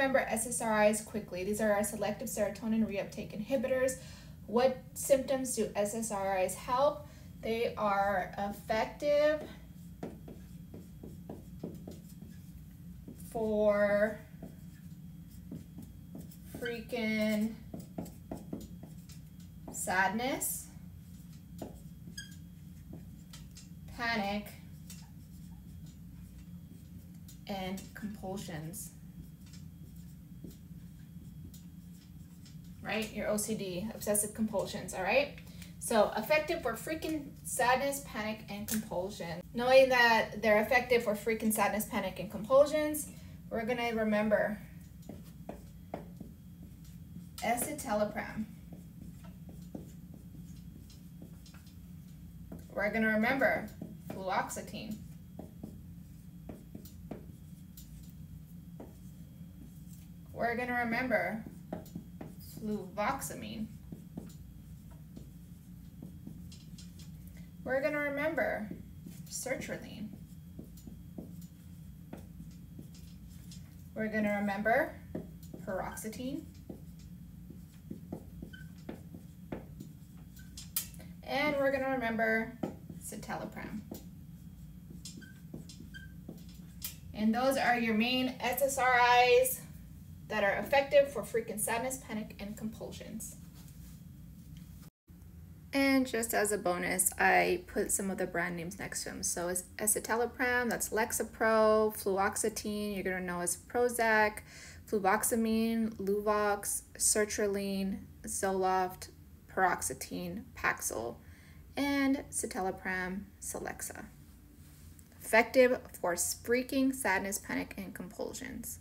remember SSRIs quickly. These are our selective serotonin reuptake inhibitors. What symptoms do SSRIs help? They are effective for freaking sadness, panic, and compulsions. Right? Your OCD, obsessive compulsions, all right? So effective for freaking sadness, panic, and compulsion. Knowing that they're effective for freaking sadness, panic, and compulsions, we're gonna remember escitalopram. We're gonna remember fluoxetine. We're gonna remember fluvoxamine. We're gonna remember sertraline. We're gonna remember paroxetine. And we're gonna remember citalopram. And those are your main SSRIs that are effective for freaking sadness, panic, and compulsions. And just as a bonus, I put some of the brand names next to them. So it's escitalopram, that's Lexapro, fluoxetine, you're gonna know as Prozac, fluvoxamine, Luvox, sertraline, Zoloft, paroxetine, Paxil, and citalopram, Celexa. Effective for freaking sadness, panic, and compulsions.